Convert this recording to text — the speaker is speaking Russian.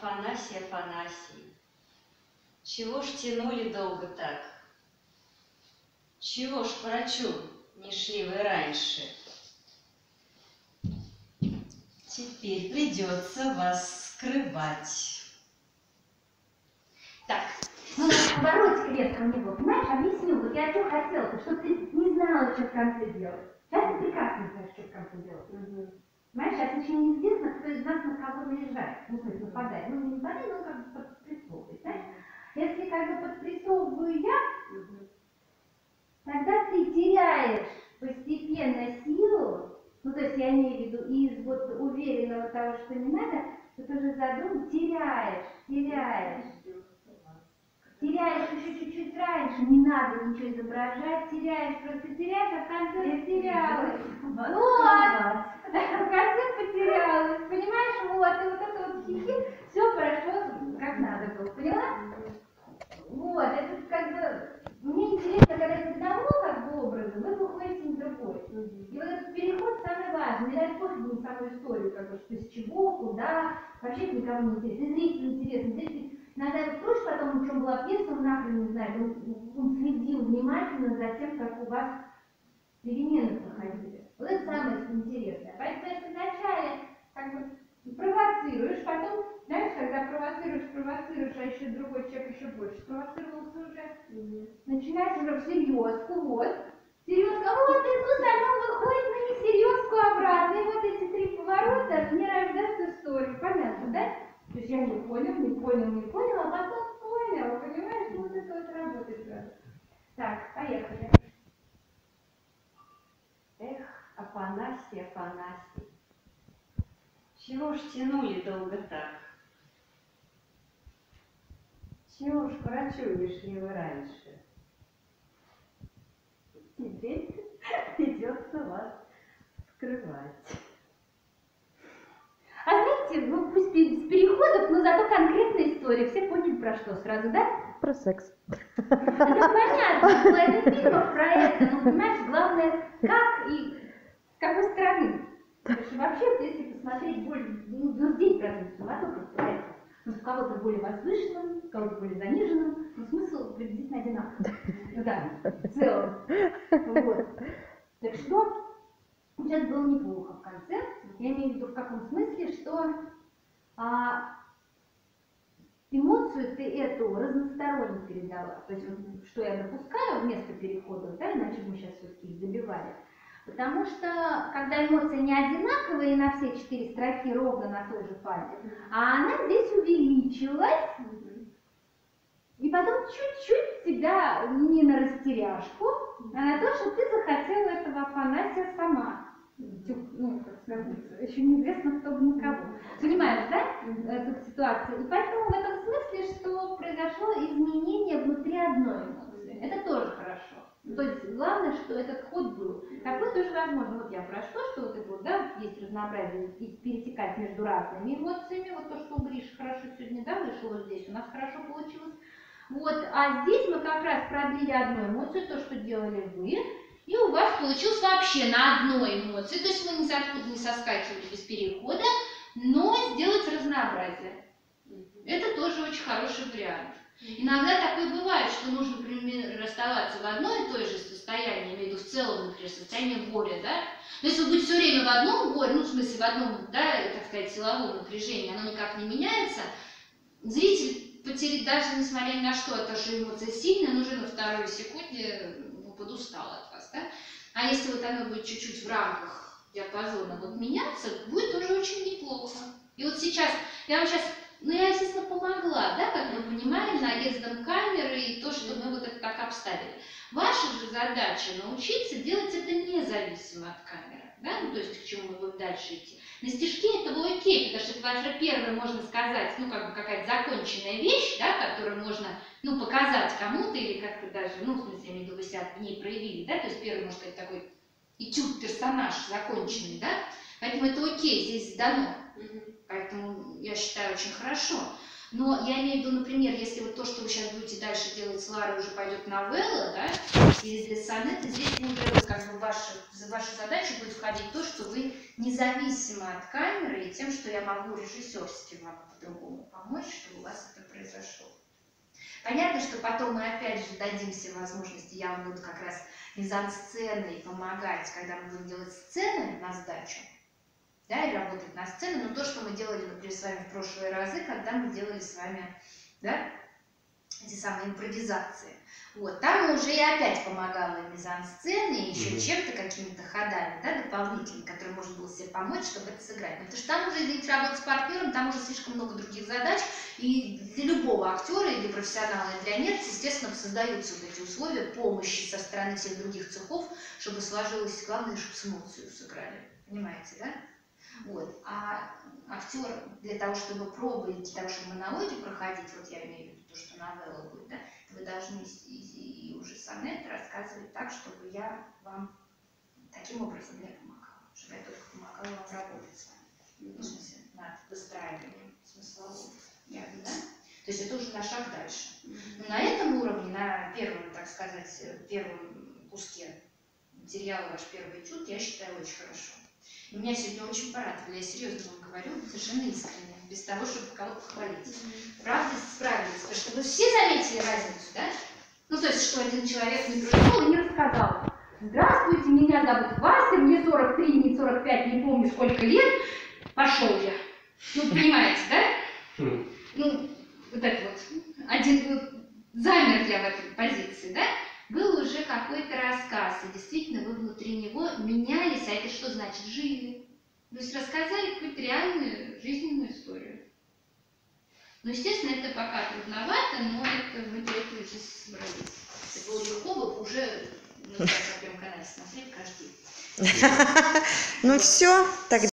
Афанасий, Афанасий, чего ж тянули долго так? Чего ж к врачу не шли вы раньше? Теперь придется вас скрывать. Так, ну надо оборот клетка мне был, понимаешь, объясню, вот я что хотела, что ты не знала, что в конце делать. Сейчас ты прекрасно знаешь, что в конце делать. Понимаешь, сейчас еще неизвестно, кто из нас на кого наезжает, ну, то есть нападает. Ну, не нападает, но как бы подпрессовывает, знаешь? Если как бы подпрессовываю я, тогда ты теряешь постепенно силу, ну, то есть я имею в виду из вот уверенного того, что не надо, ты тоже задум теряешь, теряешь. Теряешь еще чуть-чуть раньше, не надо ничего изображать, теряешь, просто теряешь, а в конце потерялась. Вот, в конце потерялась, понимаешь, вот, и вот это вот хихи, все прошло как надо было, поняла? Вот, это как бы, мне интересно, когда из одного как бы образа вы выходите на другой. И вот этот переход самый важный, не дай пофигу на саму историю, как бы, что с чего, куда, вообще никому не интересно, зритель Иногда его спрашиваешь потом, в чем была нахрен не знает. Он, он следил внимательно за тем, как у вас перемены проходили. Вот это самое интересное. Поэтому если вначале как бы провоцируешь, потом, знаешь, когда провоцируешь, провоцируешь, а еще другой человек еще больше спровоцировался уже, mm-hmm. начинаешь уже всерьезку, вот, серьезка, вот, и тут оно выходит на несерьезку обратно, и вот эти три поворота не рождают историю, понятно, да? То есть я не понял, не понял, не понял, а потом понял, понимаешь? Вот это вот работает сразу. Так, поехали. Эх, Афанасий, Афанасий, чего ж тянули долго так? Чего ж к врачу не шли вы раньше? Теперь придется вас скрывать. А знаете, ну пусть без переходов, но зато конкретная история. Все поняли про что сразу, да? Про секс. Это понятно, это фильмов про это, но понимаешь, главное, как и какой стороны. Вообще, если посмотреть более, ну, ну здесь процентов суматоха это. Ну, у кого-то более возвышенным, у кого-то более заниженным, но смысл приблизительно одинаковый. Ну да, в целом. Вот. Так что, сейчас было неплохо в конце. Я имею в виду в каком смысле, что а, эмоцию ты эту разносторонне передала. То есть, вот, что я допускаю вместо переходов, да, иначе мы сейчас все-таки их забивали. Потому что, когда эмоции не одинаковые на все четыре строки ровно на той же фазе, а она здесь увеличилась, и потом чуть-чуть тебя не на растеряшку, а на то, что ты захотела этого Афанасия сама ну, как сказать, еще неизвестно, кто бы на кого. Понимаешь, да, эту ситуацию? И поэтому в этом смысле, что произошло изменение внутри одной эмоции. Это тоже хорошо. То есть главное, что этот ход был. Такой тоже возможно. Вот я про что, вот это вот, да, есть разнообразие и перетекать между разными эмоциями. Вот то, что у Гриши хорошо сегодня, да, вышло вот здесь, у нас хорошо получилось. Вот, а здесь мы как раз продлили одну эмоцию, то, что делали вы, и у вас получилось вообще на одной эмоции. То есть вы ни откуда не соскакивали без перехода, но сделать разнообразие. Это тоже очень хороший вариант. Иногда такое бывает, что нужно, например, расставаться в одно и то же состоянии, имею в виду в целом, например, состояние горя, да? Но если вы будете все время в одном горе, ну, в смысле, в одном, да, так сказать, силовом напряжении, оно никак не меняется, зритель потеряет, даже несмотря ни на что, это же эмоция сильная, но уже на второй секунде ну, подустал от да? А если вот оно будет чуть-чуть в рамках диапазона вот меняться, будет тоже очень неплохо. И вот сейчас, я вам сейчас, ну я, естественно, помогла, да, как мы понимаем, наездом камеры и то, что мы вот это так обставили. Ваша же задача научиться делать это независимо от камеры, да, ну то есть к чему мы будем дальше идти. На стежке это было окей, потому что это ваша первая, можно сказать, ну как бы какая-то законченная вещь, да, которую можно ну, показать кому-то или как-то даже, ну, в смысле, виду, вы себя в ней проявили, да, то есть первый, можно сказать, такой этюд, персонаж законченный, да, поэтому это окей, здесь дано, поэтому я считаю очень хорошо. Но я имею в виду, например, если вот то, что вы сейчас будете дальше делать с Ларой, уже пойдет новелла, да, или для сонета, здесь уже как бы ваша, ваша задача будет входить то, что вы независимо от камеры и тем, что я могу режиссерски вам по-другому помочь, чтобы у вас это произошло. Понятно, что потом мы опять же дадим все возможности, я вам буду как раз мизансценой помогать, когда мы будем делать сцены на сдачу, да, и работать на сцене, но то, что мы делали, например, с вами в прошлые разы, когда мы делали с вами, да, эти самые импровизации. Вот, там уже и опять помогала и мизансцене, и еще mm-hmm. чем-то, какими-то ходами, да, дополнительными, которые можно было себе помочь, чтобы это сыграть. Но потому что там уже, извините, работать с партнером, там уже слишком много других задач, и для любого актера, и для профессионала, и для нет, естественно, создаются вот эти условия помощи со стороны всех других цехов, чтобы сложилось, главное, чтобы с эмоцию сыграли. Понимаете, да? Вот. А актер для того, чтобы пробовать, для того, чтобы монологи проходить, вот я имею в виду то, что новелла будет, да, вы должны и, и уже сонет рассказывать так, чтобы я вам таким образом не помогала, чтобы я только помогала вам работать с вами, в смысле, над выстраиванием смыслового да? То есть это уже на шаг дальше. Но на этом уровне, на первом, так сказать, первом куске материала ваш первый этюд, я считаю очень хорошо. Меня сегодня очень порадовали, я серьезно вам говорю, совершенно искренне, без того, чтобы кого-то похвалить. Правда, справились, потому что вы все заметили разницу, да? Ну, то есть, что один человек не пришел и не рассказал. Здравствуйте, меня зовут Вася, мне 43, не 45, не помню сколько лет. Пошел я. Ну, понимаете, да? Хм. Ну, вот это вот. Один вот замер я в этой позиции, да? Был уже какой-то рассказ, и действительно вы внутри него менялись, а это что значит? Жили. То есть рассказали какую-то реальную жизненную историю. Ну, естественно, это пока трудновато, но это вы переключитесь собрались. Это было легко бы уже на Первом канале смотреть каждый Ну все, тогда.